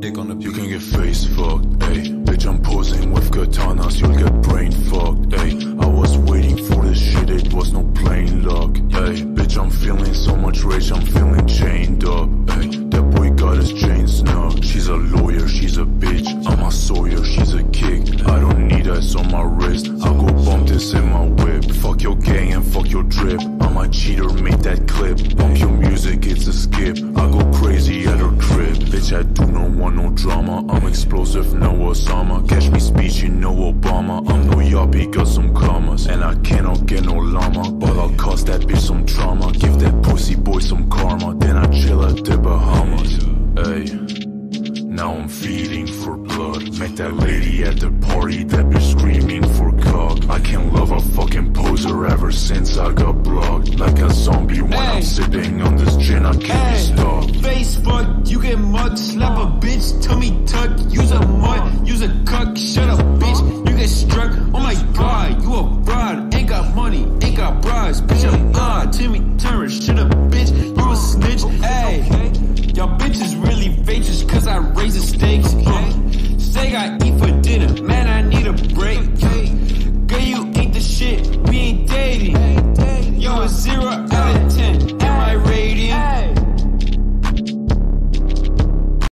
You can get face fucked, ayy. Bitch, I'm posing with katanas, you'll get brain fucked, ayy. I was waiting for this shit, it was no plain luck, ayy. Bitch, I'm feeling so much rage, I'm feeling chained up, ayy. That boy got his chains snug. She's a lawyer, she's a bitch. I'm a sawyer, she's a kick. I don't need ice on my wrist. I'll go bump this in my whip. Fuck your gang and fuck your drip. I'm a cheater, make that clip. Bump your music, it's a skip. I go crazy at her crib. Bitch, I do not want no drama. I'm explosive, no Osama. Catch me speech, you know Obama. I'm no yuppie, got some commas. And I cannot get no llama. But I'll cause that bitch some trauma. Give that pussy boy some karma. Then I chill at the Bahamas. Ayy. Now I'm feeding for blood. Met that lady at the party that be screaming for cock. I can't love a fucking poser ever since I got blocked. Like a zombie when Hey. I'm sipping on this slap a bitch, tummy tuck, use a mud, use a